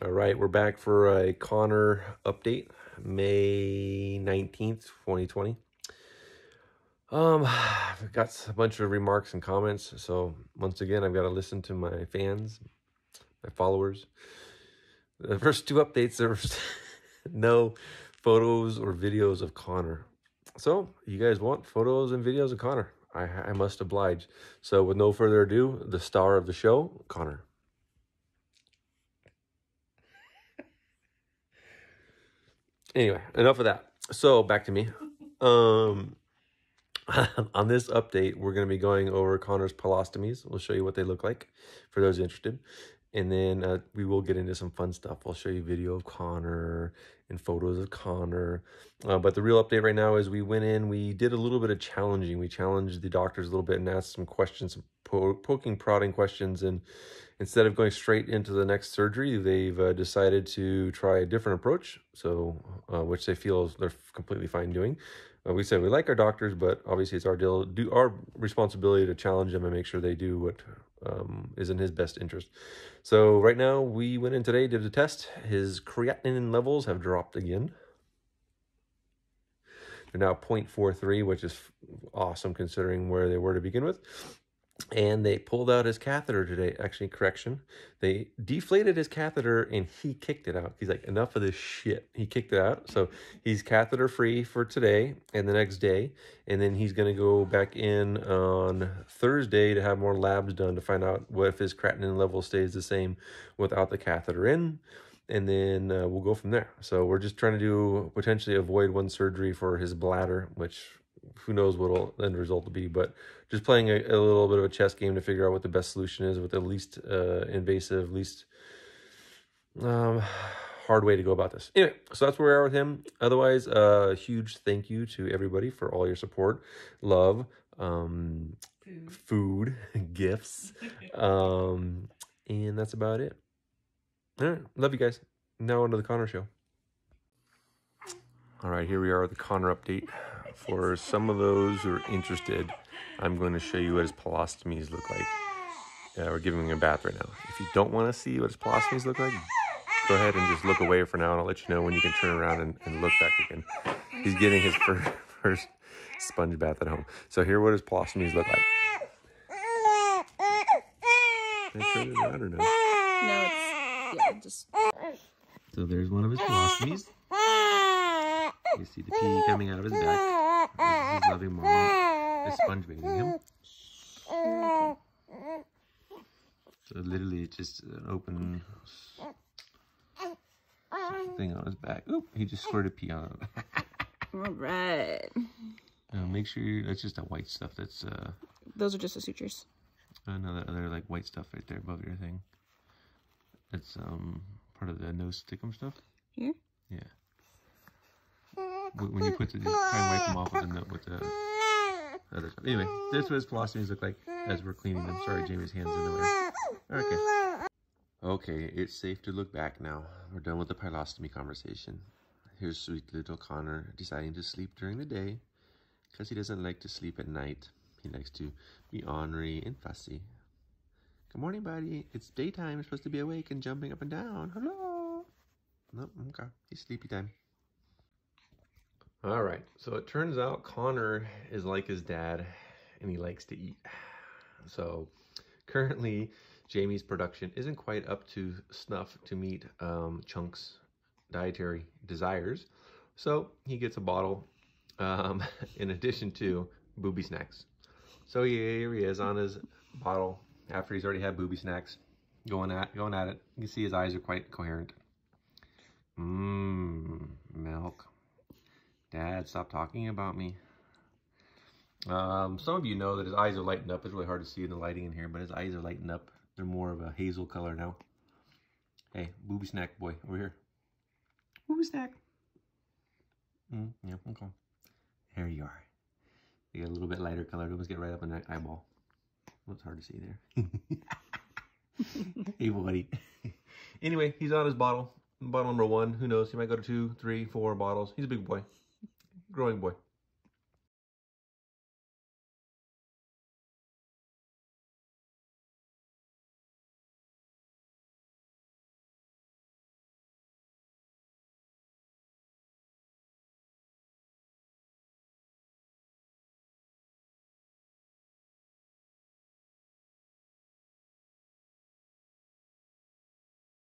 All right, we're back for a Connor update, May 19th, 2020. Um, I've got a bunch of remarks and comments, so once again, I've got to listen to my fans, my followers. The first two updates, there's no photos or videos of Connor. So, you guys want photos and videos of Connor? I, I must oblige. So, with no further ado, the star of the show, Connor. Anyway, enough of that. So, back to me. Um, on this update, we're going to be going over Connor's pyelostomies. We'll show you what they look like for those interested. And then uh, we will get into some fun stuff. I'll show you video of Connor and photos of Connor. Uh, but the real update right now is we went in, we did a little bit of challenging. We challenged the doctors a little bit and asked some questions, some po poking, prodding questions. And instead of going straight into the next surgery, they've uh, decided to try a different approach. So, uh, which they feel they're completely fine doing. Uh, we said we like our doctors, but obviously it's our deal, do our responsibility to challenge them and make sure they do what um, is in his best interest. So right now we went in today, did a test. His creatinine levels have dropped again. They're now 0.43, which is awesome considering where they were to begin with and they pulled out his catheter today. Actually, correction, they deflated his catheter and he kicked it out. He's like, enough of this shit. He kicked it out. So he's catheter free for today and the next day. And then he's going to go back in on Thursday to have more labs done to find out what if his creatinine level stays the same without the catheter in. And then uh, we'll go from there. So we're just trying to do potentially avoid one surgery for his bladder, which who knows what the end result will be. But just playing a, a, little bit of a chess game to figure out what the best solution is with the least uh, invasive, least um, hard way to go about this. Anyway, so that's where we are with him. Otherwise, a uh, huge thank you to everybody for all your support, love, um, food, food gifts, um, and that's about it. All right, love you guys. Now on to the Connor show. All right, here we are with the Connor update. For some of those who are interested, I'm going to show you what his pyelostomies look like. Uh, we're giving him a bath right now. If you don't want to see what his pyelostomies look like, go ahead and just look away for now, and I'll let you know when you can turn around and, and look back again. He's getting his first, first sponge bath at home. So here what his pyelostomies look like. Can I turn it on no? No, it's, yeah, just... So there's one of his colostomies. You see the pee coming out of his back. He's loving mom The sponge bathing him. So literally just an open thing on his back. Oop, he just squirted pee on it. All right. Now make sure that's just that white stuff that's... uh. Those are just the sutures. Oh, no, that other like white stuff right there above your thing. It's um part of the nose stickum stuff. Here? Yeah when you put the try and wipe them off with the with the other stuff. Anyway, this is what his colostomies look like as we're cleaning them. Sorry, Jamie's hands in the way. Okay. Okay, it's safe to look back now. We're done with the pyelostomy conversation. Here's sweet little Connor deciding to sleep during the day because he doesn't like to sleep at night. He likes to be ornery and fussy. Good morning, buddy. It's daytime. You're supposed to be awake and jumping up and down. Hello. Nope, okay. It's sleepy time. All right, so it turns out Connor is like his dad and he likes to eat. So currently, Jamie's production isn't quite up to snuff to meet um, Chunk's dietary desires. So he gets a bottle um, in addition to booby snacks. So here he is on his bottle after he's already had booby snacks going at going at it. You can see his eyes are quite coherent. Mmm. Dad, stop talking about me. Um, some of you know that his eyes are lighting up. It's really hard to see in the lighting in here, but his eyes are lighting up. They're more of a hazel color now. Hey, booby snack boy, over here. Booby snack. Mm, yeah, okay. There you are. You got a little bit lighter color. It almost get right up in that eyeball. Well, it's hard to see there. hey, buddy. anyway, he's on his bottle. Bottle number one. Who knows? He might go to two, three, four bottles. He's a big boy growing boy.